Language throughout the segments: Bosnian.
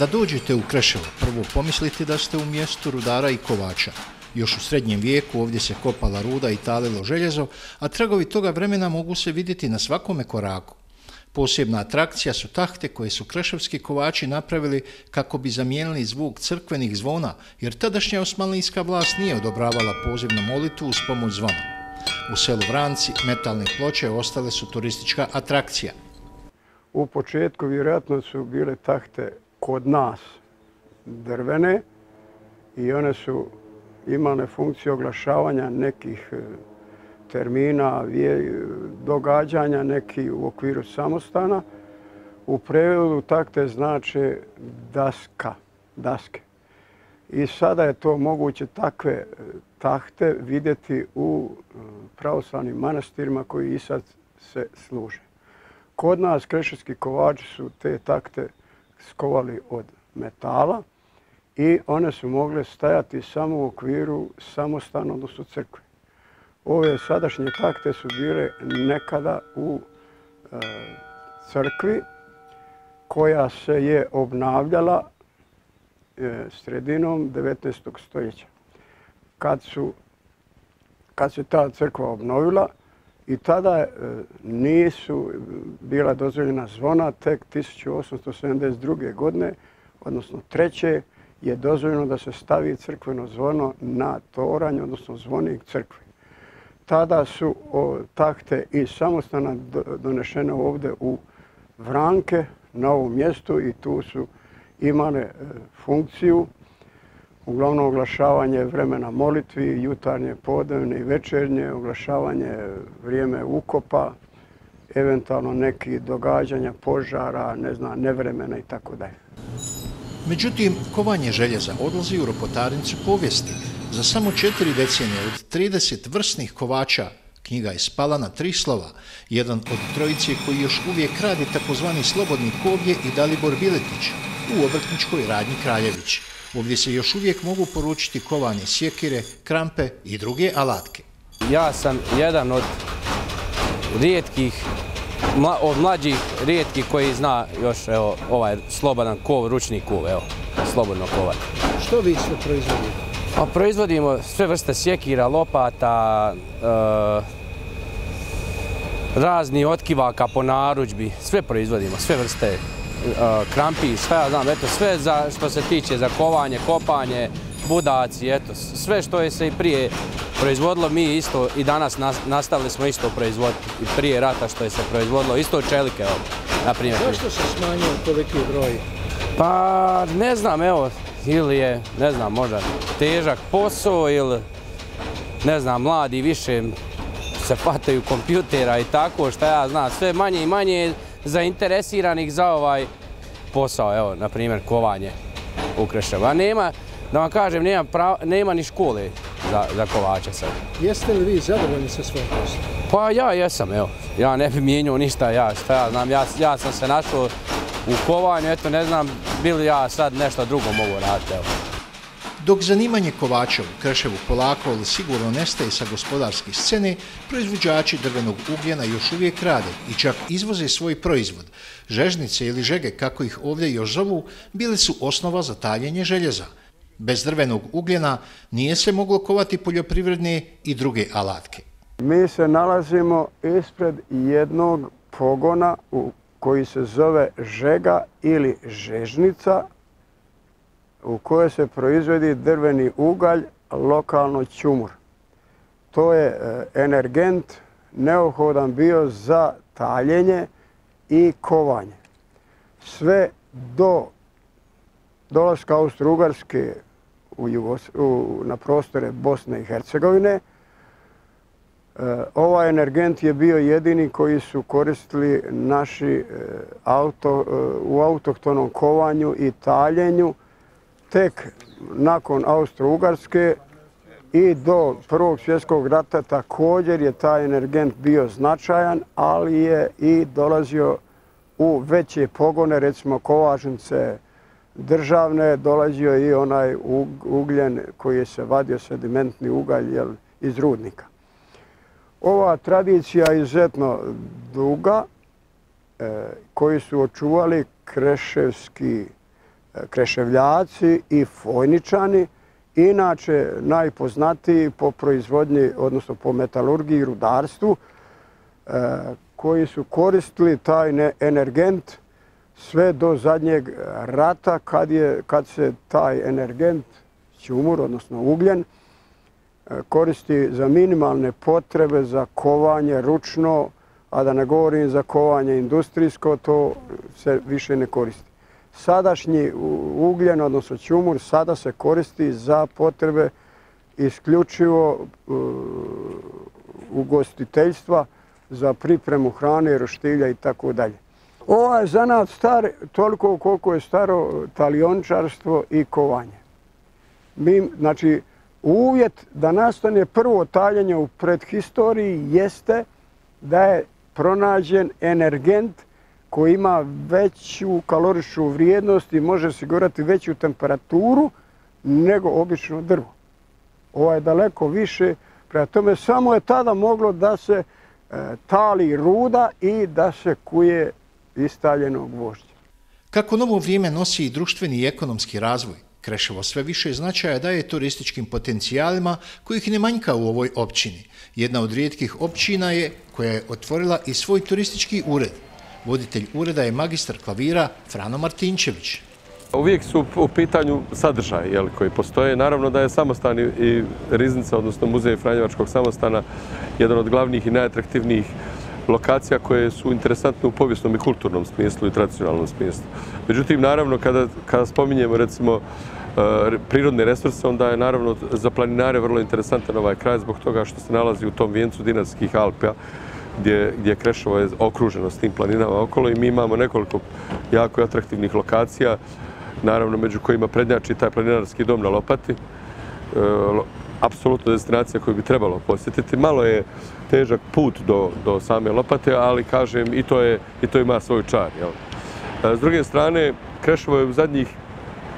Da dođete u Kreševo, prvo pomislite da ste u mjestu rudara i kovača. Još u srednjem vijeku ovdje se kopala ruda i talilo željezo, a tragovi toga vremena mogu se vidjeti na svakome koraku. Posebna atrakcija su tahte koje su kreševski kovači napravili kako bi zamijenili zvuk crkvenih zvona, jer tadašnja osmanlijska vlast nije odobravala poziv na molitu uz pomoć zvona. U selu Vranci metalne ploče ostale su turistička atrakcija. U početku vjerojatno su bile tahte kod nas drvene i one su imale funkciju oglašavanja nekih e, termina, e, događanja, neki u okviru samostana. U prevodu takte znači daska, daske. I sada je to moguće takve e, tahte vidjeti u pravoslavnim manastirima koji i sad se služe. Kod nas kreševski kovači su te takte skovali od metala i one su mogle stajati samo u okviru samostana, odnosno crkve. Ove sadašnje takte su bile nekada u e, crkvi koja se je obnavljala e, sredinom 19. stoljeća. Kad su kad se ta crkva obnovila i tada e, nisu bila dozvoljena zvona, tek 1872. godine, odnosno treće, je dozvoljeno da se stavi crkveno zvono na toranj, odnosno zvonik crkve. Tada su takte i samostana donešene ovde u Vranke, na ovom mjestu i tu su imale e, funkciju, uglavnom oglašavanje vremena molitvi, jutarnje, podnevne i večernje, oglašavanje vrijeme ukopa, eventualno neki događanja, požara, ne znam, nevremena i tako dalje. Međutim, kovanje željeza odlazi u ropotarnicu povijesti. Za samo četiri decenije od 30 vrsnih kovača knjiga je spala na tri slova. Jedan od trojice koji još uvijek radi takozvani Slobodni Kovje i Dalibor Biletić u obrtničkoj radnji Kraljević. Ovdje se još uvijek mogu poručiti kovanje sjekire, krampe i druge alatke. Ja sam jedan od rijetkih od mlađih, rijetki koji zna još evo, ovaj slobodan kov, ručni kov, evo, slobodno kovat. Što vi sve proizvodite? Pa proizvodimo sve vrste sjekira, lopata, e, razni otkivaka po naručbi, sve proizvodimo, sve vrste krampi, sve ja znam, eto, sve za, što se tiče za kovanje, kopanje, budaci, eto, sve što je se i prije proizvodilo, mi isto i danas nastavili smo isto proizvoditi i prije rata što je se proizvodilo, isto čelike, evo, na primjer. Zašto se smanjio toliki broj? Pa, ne znam, evo, ili je, ne znam, možda težak posao ili, ne znam, mladi više se fataju kompjutera i tako, što ja znam, sve manje i manje zainteresiranih za ovaj posao, evo, na primjer, kovanje u Kreševa. Nema, da vam kažem, nema, prava, nema ni škole za, za kovače sad. Jeste li vi zadovoljni sa svojom poslom? Pa ja jesam, evo. Ja ne bi mijenio ništa, ja šta ja znam, ja, ja sam se našao u kovanju, eto ne znam, bili ja sad nešto drugo mogu raditi, evo. Dok zanimanje kovača u Krševu polako ali sigurno nestaje sa gospodarske scene, proizvođači drvenog ugljena još uvijek rade i čak izvoze svoj proizvod. Žežnice ili žege, kako ih ovdje još zovu, bili su osnova za taljenje željeza. Bez drvenog ugljena nije se moglo kovati poljoprivredne i druge alatke. Mi se nalazimo ispred jednog pogona u koji se zove žega ili žežnica u kojoj se proizvodi drveni ugalj, lokalno čumur. To je e, energent neohodan bio za taljenje i kovanje. Sve do dolaska Austro-Ugarske na prostore Bosne i Hercegovine. Ova ovaj energent je bio jedini koji su koristili naši e, auto, u autohtonom kovanju i taljenju tek nakon Austro-Ugarske i do Prvog svjetskog rata također je taj energent bio značajan, ali je i dolazio u veće pogone, recimo kovažnice, državne dolazio i onaj ugljen koji je se vadio sedimentni ugalj jel, iz rudnika. Ova tradicija je izuzetno duga, e, koji su očuvali kreševski kreševljaci i fojničani, inače najpoznatiji po proizvodnji, odnosno po metalurgiji i rudarstvu, e, koji su koristili taj energent sve do zadnjeg rata kad, je, kad se taj energent, ćumur, odnosno ugljen, e, koristi za minimalne potrebe, za kovanje ručno, a da ne govorim za kovanje industrijsko, to se više ne koristi. Sadašnji ugljen, odnosno ćumur, sada se koristi za potrebe isključivo e, ugostiteljstva za pripremu hrane, roštilja i tako dalje. Ovo je zanat star toliko koliko je staro taliončarstvo i kovanje. Mi, znači, uvjet da nastane prvo taljenje u predhistoriji jeste da je pronađen energent koji ima veću kaloričnu vrijednost i može osigurati veću temperaturu nego obično drvo. Ovo je daleko više, prema tome samo je tada moglo da se e, tali ruda i da se kuje istaljeno gvožđe. Kako novo vrijeme nosi i društveni i ekonomski razvoj, Kreševo sve više značaja daje turističkim potencijalima kojih ne manjka u ovoj općini. Jedna od rijetkih općina je koja je otvorila i svoj turistički ured. Voditelj ureda je magistar klavira Frano Martinčević. Uvijek su u pitanju sadržaj jel, koji postoje. Naravno da je samostan i riznica, odnosno muzej Franjevačkog samostana, jedan od glavnih i najatraktivnijih lokacija koje su interesantne u povijesnom i kulturnom smislu i tradicionalnom smislu. Međutim, naravno, kada, kada spominjemo recimo e, prirodne resurse, onda je naravno za planinare vrlo interesantan ovaj kraj zbog toga što se nalazi u tom vijencu Dinarskih Alpija, gdje, gdje Krešovo je okruženo s tim planinama okolo i mi imamo nekoliko jako atraktivnih lokacija, naravno među kojima prednjači taj planinarski dom na Lopati, e, apsolutno destinacija koju bi trebalo posjetiti. Malo je težak put do, do same Lopate, ali kažem i to, je, i to ima svoj čar. Jel? E, s druge strane, Krešovo je u zadnjih,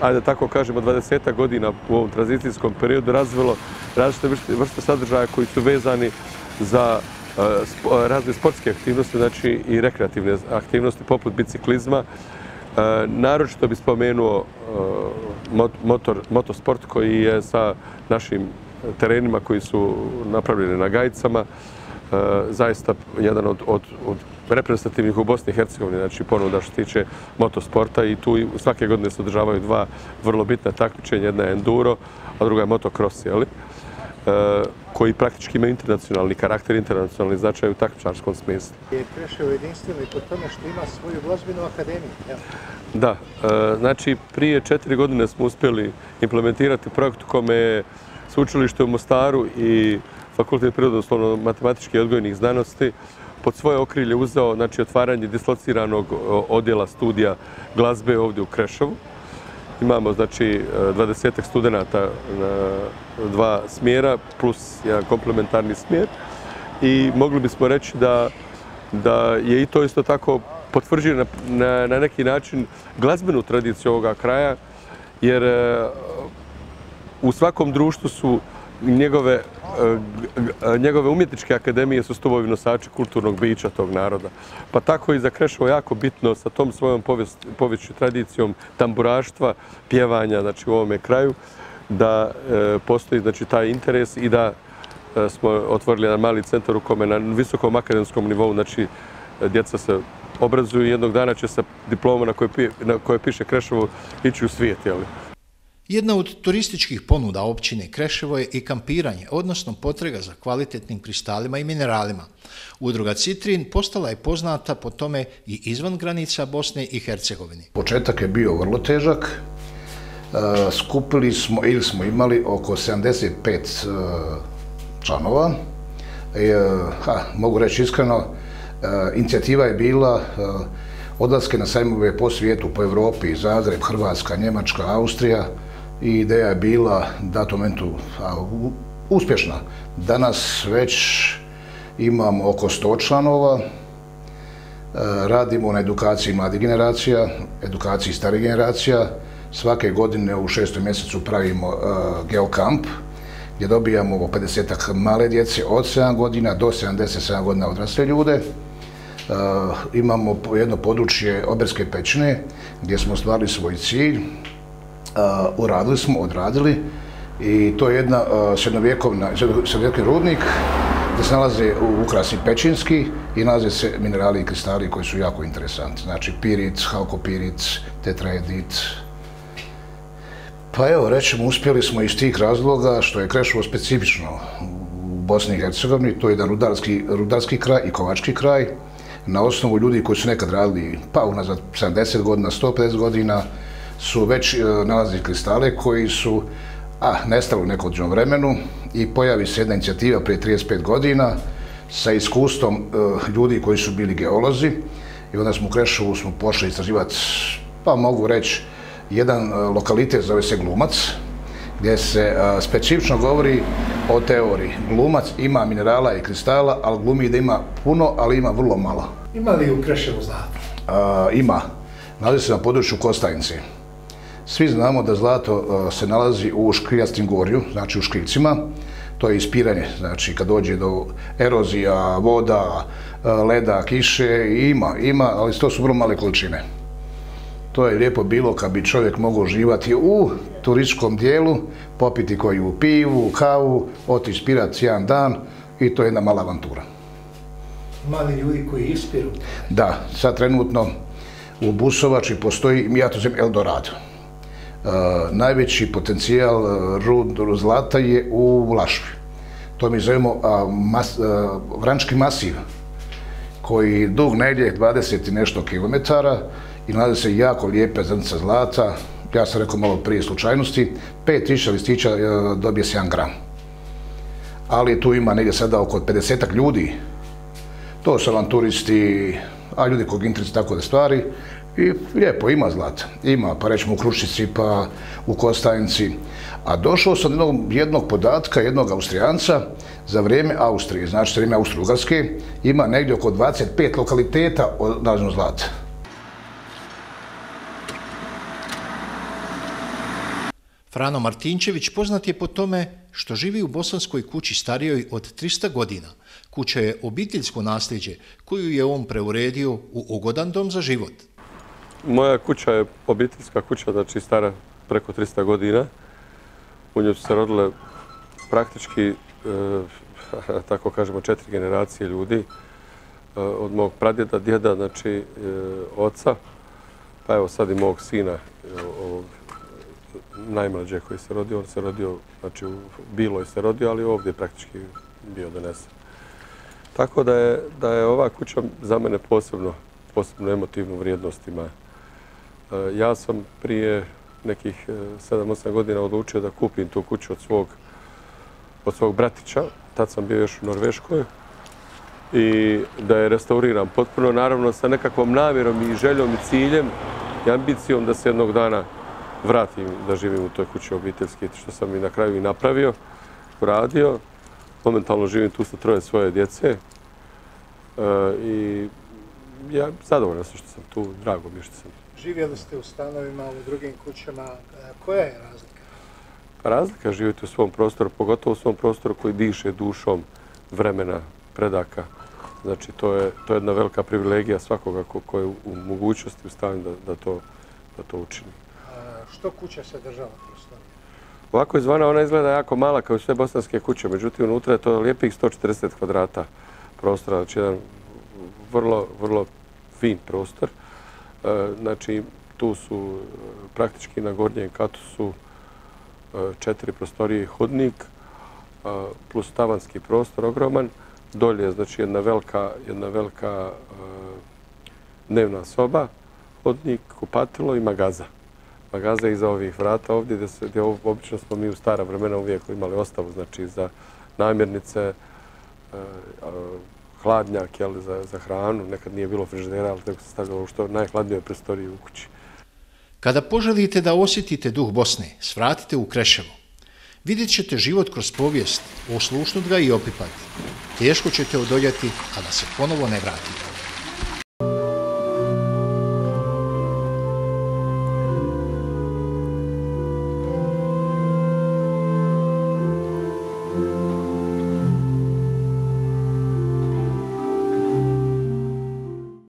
ajde tako kažemo, 20 godina u ovom tranzicijskom periodu razvilo različite vrste sadržaja koji su vezani za razne sportske aktivnosti, znači i rekreativne aktivnosti poput biciklizma. Naročito bi spomenuo motor, motosport koji je sa našim terenima koji su napravljeni na gajicama, zaista jedan od, od, od reprezentativnih u Bosni i Hercegovini, znači ponuda što tiče motosporta i tu svake godine se održavaju dva vrlo bitna takmičenja, jedna je enduro, a druga je motocross, jeli? E, koji praktički imaju internacionalni karakter, internacionalni značaj u takmičarskom smislu. Je Kreševo jedinstveno i po tome što ima svoju glazbenu akademiju. Da, e, znači prije četiri godine smo uspjeli implementirati projekt u kome je Sučilište u Mostaru i Fakultet prirodoslovno-matematičkih odgojnih znanosti pod svoje okrilje uzeo znači, otvaranje dislociranog odjela studija glazbe ovdje u Krešovu. Imamo znači e, 20 studenta na dva smjera plus jedan komplementarni smjer. I mogli bismo reći da, da je i to isto tako potvrđeno na, na, na neki način glazbenu tradiciju ovoga kraja jer e, u svakom društvu su njegove, Eh, njegove umjetničke akademije su stubovi nosači kulturnog bića tog naroda. Pa tako i za Krešovo jako bitno sa tom svojom poviješću tradicijom tamburaštva, pjevanja znači, u ovome kraju, da e, postoji znači, taj interes i da e, smo otvorili jedan mali centar u kome na visokom akademskom nivou znači, djeca se obrazuju i jednog dana će sa diploma na koje, na koje piše Krešovo ići u svijet. Jeli? Jedna od turističkih ponuda općine Kreševo je i kampiranje, odnosno potrega za kvalitetnim kristalima i mineralima. Udruga Citrin postala je poznata po tome i izvan granica Bosne i Hercegovine. Početak je bio vrlo težak. E, skupili smo ili smo imali oko 75 e, članova. E, ha, mogu reći iskreno, inicijativa je bila odlaske na sajmove po svijetu, po Evropi, Zagreb, Hrvatska, Njemačka, Austrija, i ideja je bila to momentu uspješna. Danas već imamo oko 100 članova, e, radimo na edukaciji mladih generacija, edukaciji starih generacija. Svake godine u šestom mjesecu pravimo uh, geokamp, gdje dobijamo 50 male djece od 7 godina do 77 godina odrasle ljude. E, imamo jedno područje Oberske pećine gdje smo stvarili svoj cilj, Eh, uradili smo, odradili i to je jedna eh, srednovjekovna, srednovjekovni rudnik gdje se nalaze u ukrasi pečinski i nalaze se minerali i kristali koji su jako interesanti. Znači piric, halkopiric, tetraedit. Pa evo, rećemo, uspjeli smo iz tih razloga što je Krešovo specifično u Bosni i Hercegovini, to je jedan rudarski, rudarski kraj i kovački kraj, na osnovu ljudi koji su nekad radili, pa unazad 70 godina, 150 godina, su već e, nalazili kristale koji su a, nestali u nekom vremenu i pojavi se jedna inicijativa prije 35 godina sa iskustvom e, ljudi koji su bili geolozi i onda smo u Krešovu smo pošli istraživati, pa mogu reći, jedan e, lokalitet zove se Glumac, gdje se specifično govori o teoriji. Glumac ima minerala i kristala, ali glumi da ima puno, ali ima vrlo malo. Ima li u Kreševu zlato? Ima. Nalazi se na području Kostajnice. Svi znamo da zlato se nalazi u škriljastim gorju, znači u škriljcima. To je ispiranje, znači kad dođe do erozija, voda, leda, kiše, ima, ima, ali to su vrlo male količine. To je lijepo bilo kad bi čovjek mogao živati u turističkom dijelu, popiti koju pivu, kavu, otići spirati jedan dan i to je jedna mala avantura. Mali ljudi koji ispiru? Da, sad trenutno u Busovači postoji, ja to zem Eldorado. Eh, najveći potencijal eh, rudu rud zlata je u Vlašvi. To mi zovemo eh, mas, Vrančki masiv, koji dug negdje 20 i nešto kilometara i nalazi se jako lijepe zrnce zlata. Ja sam rekao malo prije slučajnosti, 5000 listića dobije se 1 gram. Ali tu ima negdje sada oko 50 ljudi. To su avanturisti, a ljudi kog interesuje tako da stvari. I lijepo, ima zlata. Ima, pa rećemo u Krušici, pa u Kostajnici. A došao sam do jednog, jednog podatka, jednog Austrijanca, za vrijeme Austrije, znači za vrijeme Austro-Ugarske, ima negdje oko 25 lokaliteta od zlata. Frano Martinčević poznat je po tome što živi u bosanskoj kući starijoj od 300 godina. Kuća je obiteljsko nasljeđe koju je on preuredio u ugodan dom za život. Moja kuća je obiteljska kuća, znači stara preko 300 godina. U njoj su se rodile praktički, e, tako kažemo, četiri generacije ljudi. E, od mog pradjeda, djeda, znači e, oca, pa evo sad i mog sina, e, ovog najmlađe koji se rodio. On se rodio, znači u Biloj se rodio, ali ovdje je praktički bio donesen. Tako da je, da je ova kuća za mene posebno, posebno emotivnu vrijednost ima. E, ja sam prije nekih e, 7-8 godina odlučio da kupim tu kuću od svog, od svog bratića. Tad sam bio još u Norveškoj i da je restauriram potpuno, naravno sa nekakvom namjerom i željom i ciljem i ambicijom da se jednog dana vratim da živim u toj kući obiteljski, što sam i na kraju i napravio, uradio. Momentalno živim tu sa troje svoje djece e, i ja zadovoljan sam što sam tu, drago mi je što sam. Živjeli ste u stanovima, u drugim kućama, e, koja je razlika? Pa razlika živjeti u svom prostoru, pogotovo u svom prostoru koji diše dušom vremena, predaka. Znači, to je, to je jedna velika privilegija svakoga ko, ko je u mogućnosti u stanju da, da, to, da to učini što kuća se država prostorija? Ovako izvana ona izgleda jako mala kao sve bosanske kuće, međutim unutra je to lijepih 140 kvadrata prostora, znači jedan vrlo, vrlo fin prostor znači tu su e, praktički na gornjem katu su e, četiri prostorije i hodnik, e, plus tavanski prostor ogroman. Dolje je znači jedna velika, jedna velika dnevna soba, hodnik, kupatilo i magaza magaza iza ovih vrata ovdje, gdje, se, gdje obično smo mi u stara vremena uvijek imali ostavu, znači za namirnice, hladnjak jel, za, za hranu, nekad nije bilo frižidera, ali tako se stavljalo u što najhladnijoj prostoriji u kući. Kada poželite da osjetite duh Bosne, svratite u Kreševo. Vidjet ćete život kroz povijest, oslušnut ga i opipati. Teško ćete odoljati, a da se ponovo ne vratite.